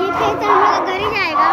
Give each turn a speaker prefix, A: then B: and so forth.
A: ये खेत हम लोग घर ही जाएगा।